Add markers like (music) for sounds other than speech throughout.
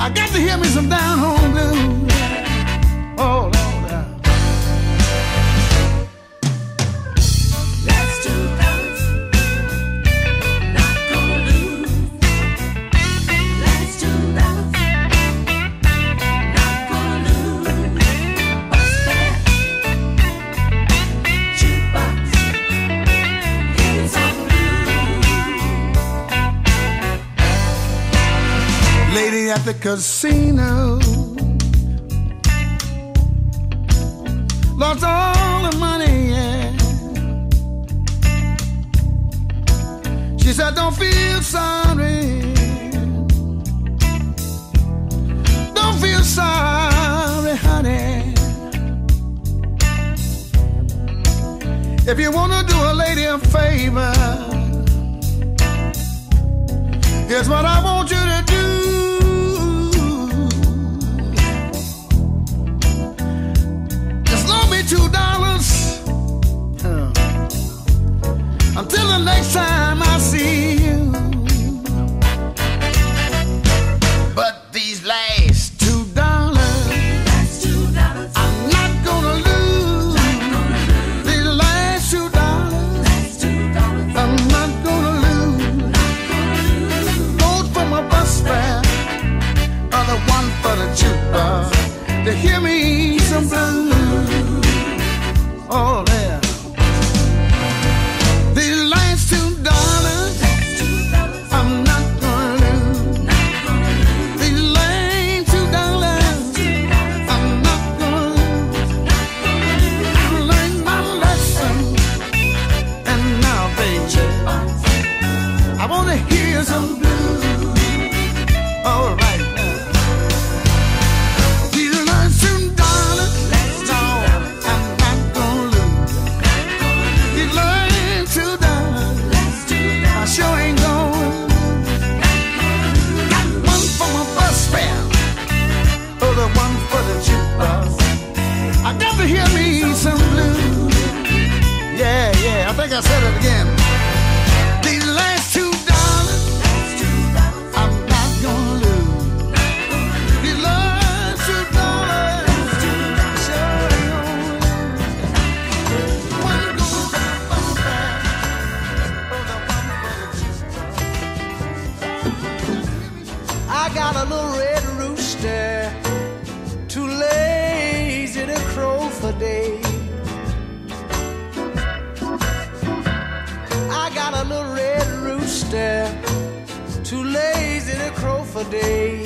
I got to hear me some down home blues. Lady at the casino lost all the money, yeah. She said, Don't feel sorry. Don't feel sorry, honey. If you want to do a lady a favor, here's what I want you to do. Next time I see think I said it again. These last two dollars, I'm not gonna lose. These last two dollars, sure. I got a little red rooster, too lazy to crow for day. For day.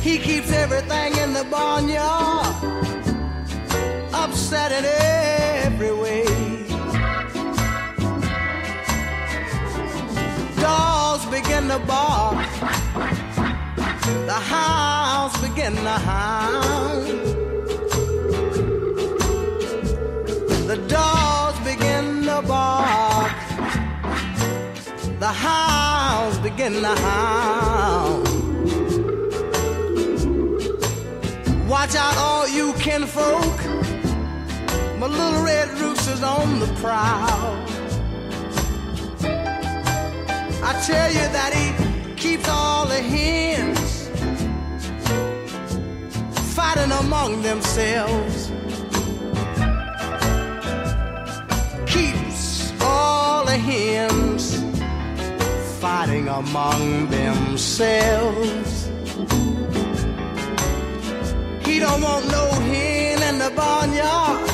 He keeps everything in the barnyard upset in every way. dogs begin to bark. The hounds begin to hound. The dogs The hounds begin to hound. Watch out, all you kinfolk. My little red rooster's on the prowl. I tell you that he keeps all the hens fighting among themselves. Keeps all the hens fighting among themselves. He don't want no hen in the barnyard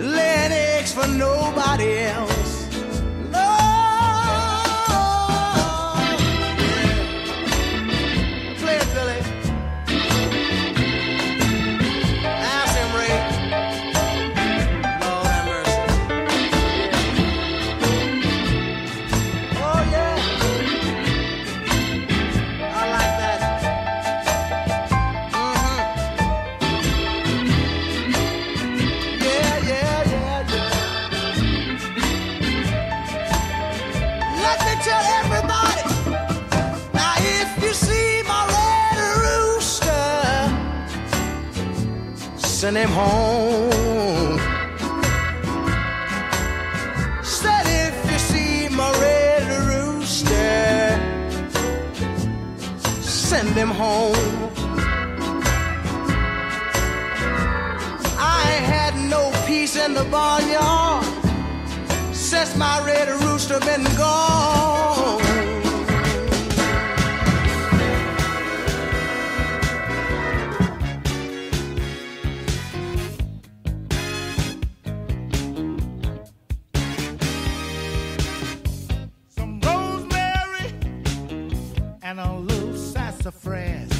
laying eggs for nobody else. Send him home. Said if you see my red rooster, send him home. I had no peace in the barnyard since my red rooster been gone. Sassafras.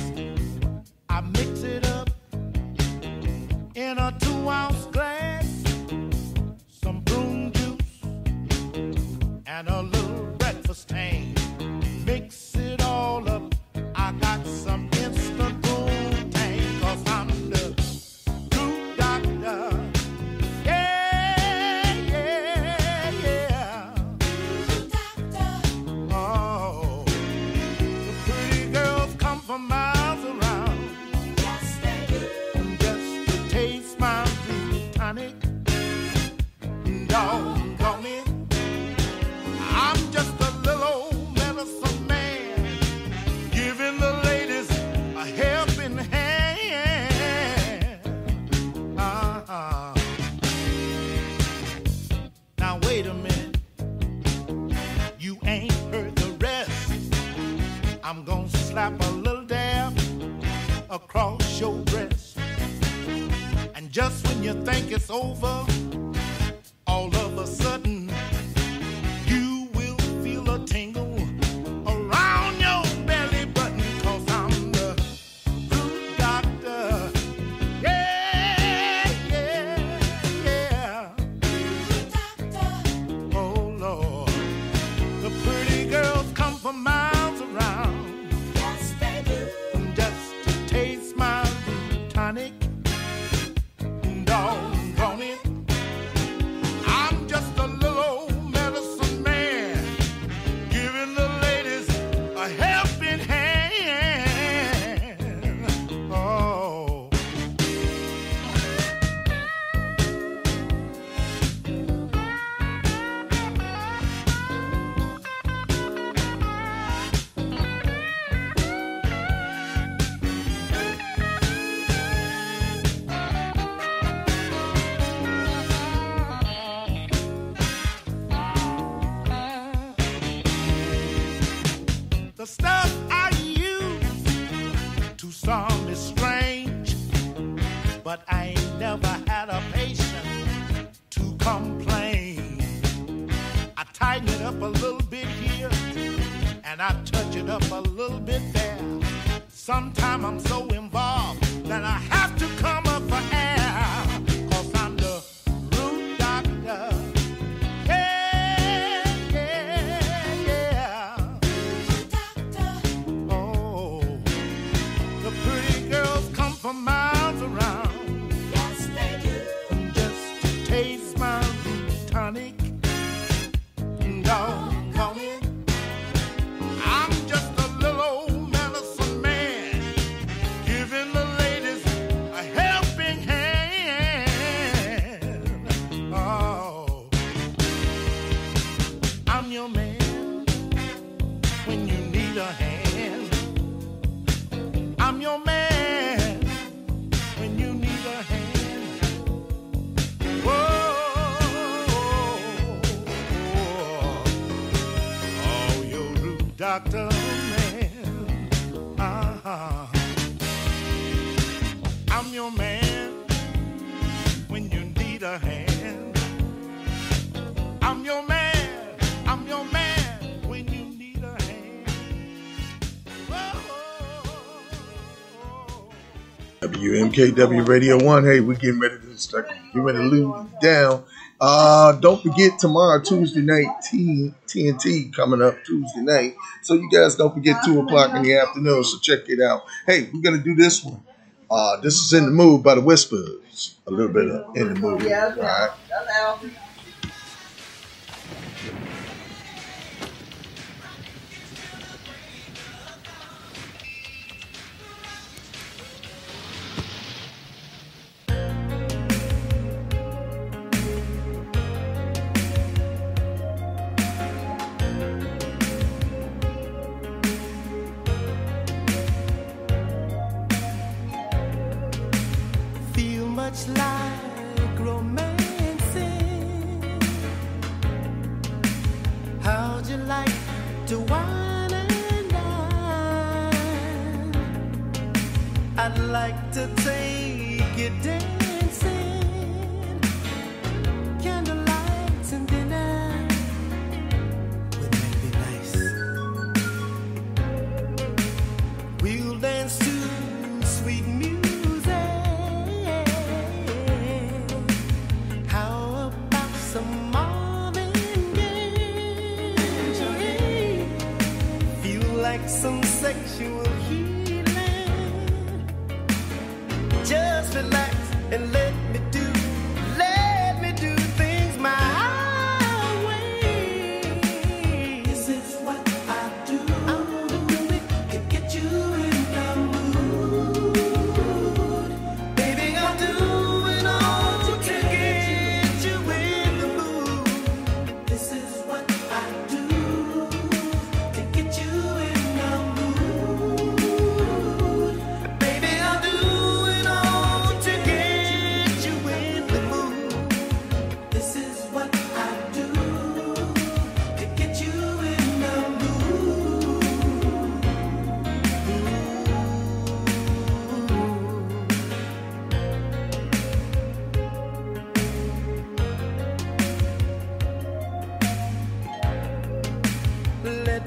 I mix it up in a two ounce glass, across your breast. And just when you think it's over, all of a sudden, and I touch it up a little bit there. Sometimes I'm so involved that I doctor man. Uh-huh. I'm your man when you need a hand. I'm your man. I'm your man when you need a hand. Whoa. WMKW Radio One. Hey, we're getting ready to start. Get ready to lose down. Uh, don't forget tomorrow, Tuesday night, TNT coming up Tuesday night. So you guys don't forget two o'clock in the afternoon. So check it out. Hey, we're gonna do this one. Uh, this is in the mood by the Whispers. A little bit of in the mood. Yeah, All right. to take you dancing. Candlelights and dinner would nice. We'll dance to sweet music. How about some Marvin Gaye? Feel like some sexual.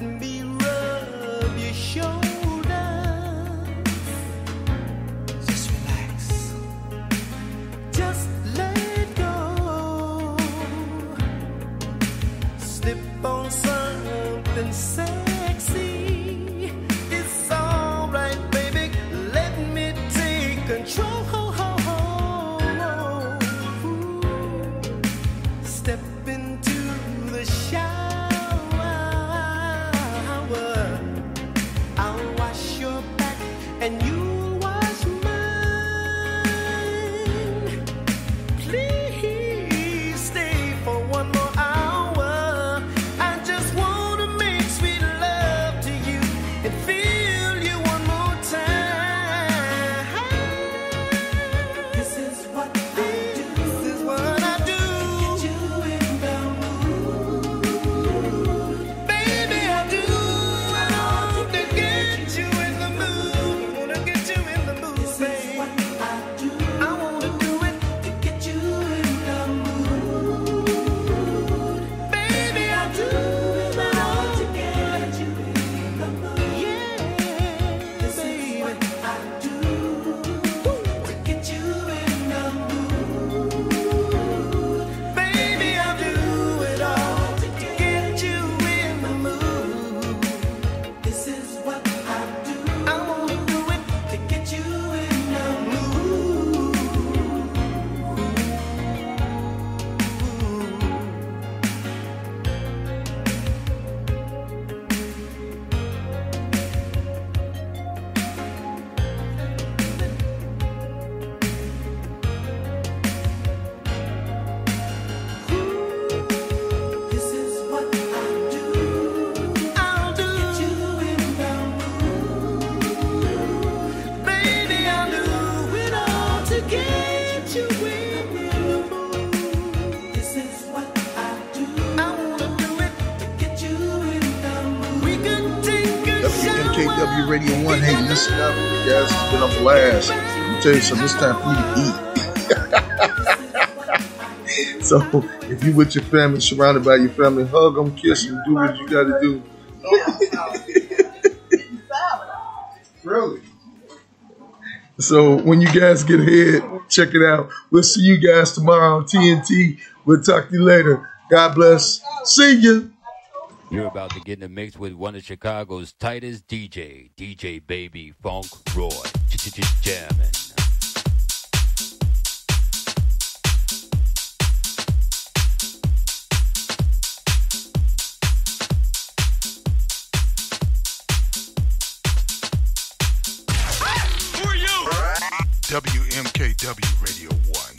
let me rub your shoulder. this level, yes, it's been a blast. I'm tell you something, it's time for you to eat. (laughs) so if you with your family, surrounded by your family, hug them, kiss them, do what you gotta do. (laughs) really? So when you guys get ahead, check it out. We'll see you guys tomorrow on TNT. We'll talk to you later. God bless. See ya. You're about to get in the mix with one of Chicago's tightest DJ, DJ Baby Funk Roy. Jamming. WMKW Radio 1.